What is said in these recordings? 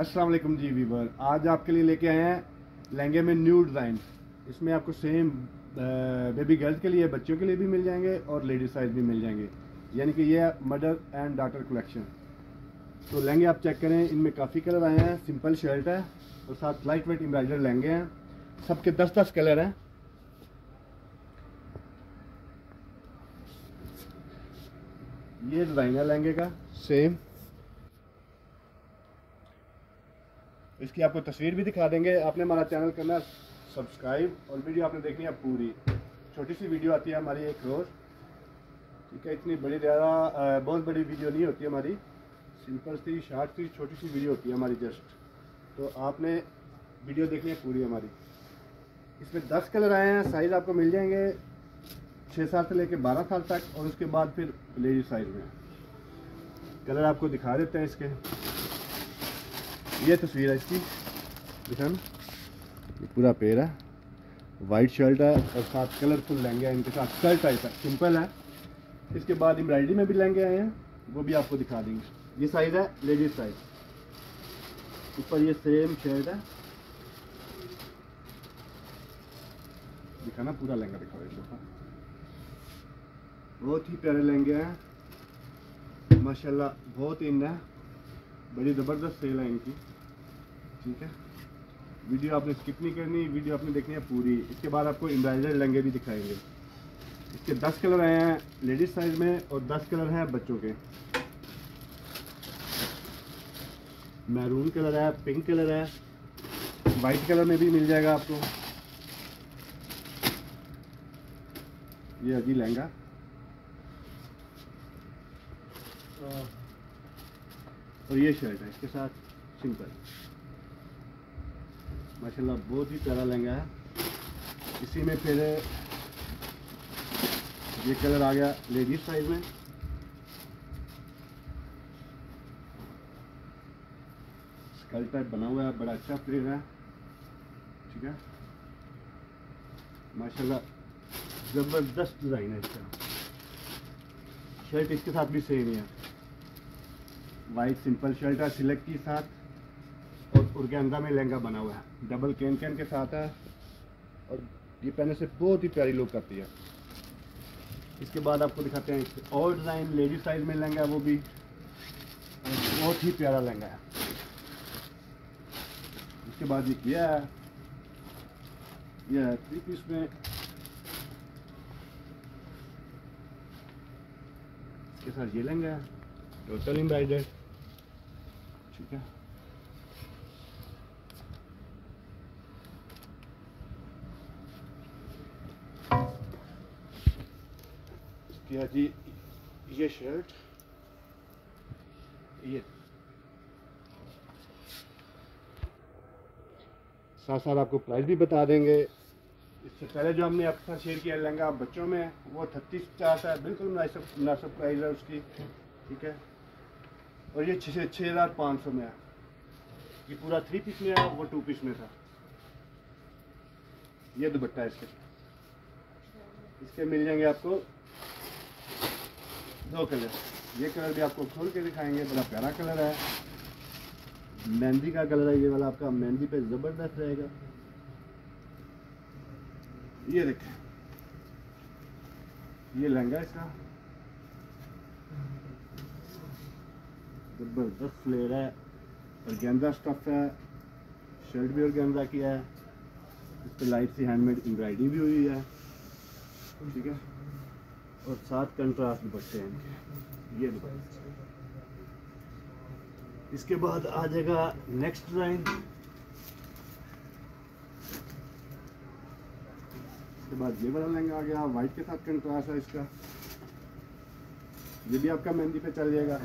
वालेकुम जी वीवर आज आपके लिए लेके आए हैं लहंगे में न्यू डिज़ाइन इसमें आपको सेम बेबी गर्ल्स के लिए, बच्चों के लिए भी मिल जाएँगे और लेडीज़ साइज़ भी मिल जाएँगे। यानी कि ये मदर एंड डाटर कलेक्शन तो लहंगे आप चेक करें, इनमें काफ़ी कलर आए हैं। सिंपल शर्ट है और साथ लाइट वेट एम्ब्राइडर लहंगे हैं। सबके दस दस कलर हैं। ये डिज़ाइन है लहंगे का। सेम इसकी आपको तस्वीर भी दिखा देंगे। आपने हमारा चैनल करना सब्सक्राइब और वीडियो आपने देखनी है पूरी। छोटी सी वीडियो आती है हमारी एक रोज़। ठीक है, इतनी बड़ी ज़्यादा बहुत बड़ी वीडियो नहीं होती हमारी। सिंपल सी, शार्ट सी, छोटी सी वीडियो होती है हमारी जस्ट। तो आपने वीडियो देखनी है पूरी हमारी। इसमें दस कलर आए हैं साइज़ आपको मिल जाएँगे छः साल से लेकर बारह साल तक और उसके बाद फिर लेडीज़ साइज़ में। कलर आपको दिखा देते हैं इसके। ये तस्वीर है इसकी। दिखाना। ये पूरा पेड़ है। वाइट शर्ट है और साथ कलरफुल लहंगे हैं इनके साथ। स्कर्ट टाइप है सिंपल है। इसके बाद एम्ब्राइडरी में भी लहंगे आए हैं, वो भी आपको दिखा देंगे। ये साइज़ है लेडीज़ साइज़ ऊपर ये सेम शर्ट है। दिखाना, पूरा लहंगा दिखा इस बहुत ही प्यारे लहंगे हैं। माशाल्लाह, बहुत इन है बड़ी ज़बरदस्त सेल है इनकी। ठीक है? वीडियो आपने स्किप नहीं करनी, वीडियो आपने देखनी है पूरी। इसके बाद आपको एम्ब्रॉयडर लहंगे भी दिखाएँगे। इसके 10 कलर आए हैं लेडीज़ साइज़ में और 10 कलर हैं बच्चों के। मैरून कलर है पिंक कलर है वाइट कलर में भी मिल जाएगा आपको। ये अभी लहंगा। और ये शर्ट है, इसके साथ सिंपल माशाल्लाह बहुत ही प्यारा लहंगा है। इसी में फिर ये कलर आ गया लेडीज़ साइज़ में। स्कल टाइप बना हुआ है, बड़ा अच्छा फ्लेवर है। ठीक है? माशाल्लाह ज़बरदस्त डिज़ाइन है इसका। शर्ट इसके साथ भी सेम ही वाइट सिंपल शर्ट है सिलेक्ट के साथ। उर्गेंजा में लहंगा बना हुआ है। डबल कैन कैन के साथ है। और ये पहनने से बहुत ही प्यारी लुक आती है। इसके बाद आपको दिखाते हैं और डिज़ाइन लेडीज़ साइज़ में लहंगा वो भी। बहुत ही प्यारा लहंगा है। इसके बाद ये किया है यह थ्री पीस में। इसके साथ ये लहंगा है। टोटल एम्ब्राइडर ठीक है। क्या जी ये शर्ट ये साथ साथ आपको प्राइस भी बता देंगे। इससे पहले जो हमने आपके साथ शेयर किया, लहंगा बच्चों में वो छत्तीस पचास है, बिल्कुल मुनासिब प्राइस है उसकी। ठीक है? और ये छः छः हज़ार पाँच सौ में है। ये पूरा थ्री पीस में है वो टू पीस में था। ये दुपट्टा इसके। इसके मिल जाएँगे आपको दो कलर। ये कलर भी आपको खोल के दिखाएँगे, बड़ा प्यारा कलर है। मेहंदी का कलर है, ये वाला आपका मेहंदी पे ज़बरदस्त रहेगा। ये देखें। ये लहंगा इसका। ज़बरदस्त फ्लेयर है। और गेंदा स्टफ़ है। शर्ट भी और गेंदा की है। इस पर लाइट सी हैंडमेड एम्ब्रॉयडरी भी हुई है। ठीक है। और साथ कंट्रास्ट दुपट्टे हैं। ये दुपट्टे इसके बाद आ जाएगा नेक्स्ट डिज़ाइन इसके बाद ये वाला लहंगा आ गया वाइट के साथ कंट्रास्ट है इसका। ये भी आपका मेहंदी पे चल जाएगा।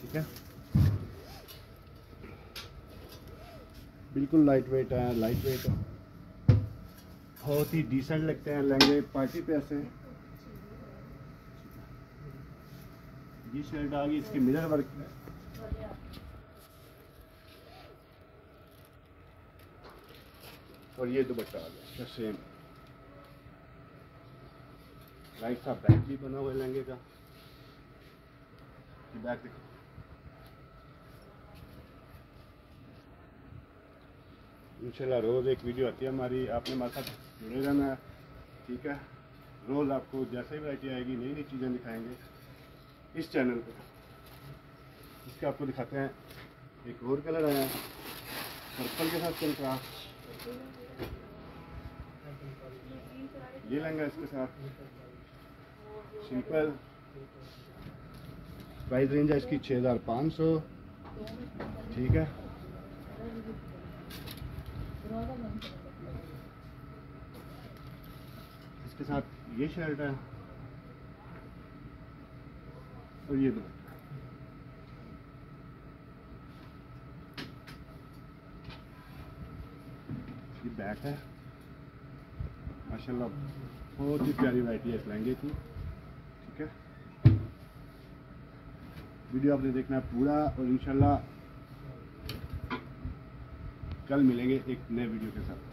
ठीक है? बिल्कुल लाइट वेट है लाइट वेट है। बहुत ही डिसेंट लगते हैं लहंगे पार्टी पे ऐसे। ये शर्ट आ गई इसकी मिरर वर्क और ये दुपट्टा आ गया। सेम लाइट सा बैग भी बना हुआ है लहंगे का। बैग देखो। इंशाल्लाह रोज़ एक वीडियो आती है हमारी। आपने हमारे साथ जुड़े रहना है ठीक है? रोज़ आपको जैसे ही वैरायटी आएगी नई नई चीज़ें दिखाएँगे। इस चैनल पर इसके आपको दिखाते हैं, एक और कलर आया है, पर्पल के साथ कंट्रास्ट ये लहंगा इसके साथ। सिंपल प्राइस रेंज है इसकी छः हज़ार पाँच सौ। ठीक है। इसके साथ ये शर्ट है। और ये दो। ये बैक है। माशाल्लाह, बहुत ही प्यारी वैरायटी है इस लहंगे की। ठीक है? वीडियो आपने देखना पूरा और इंशाल्लाह कल मिलेंगे एक नए वीडियो के साथ।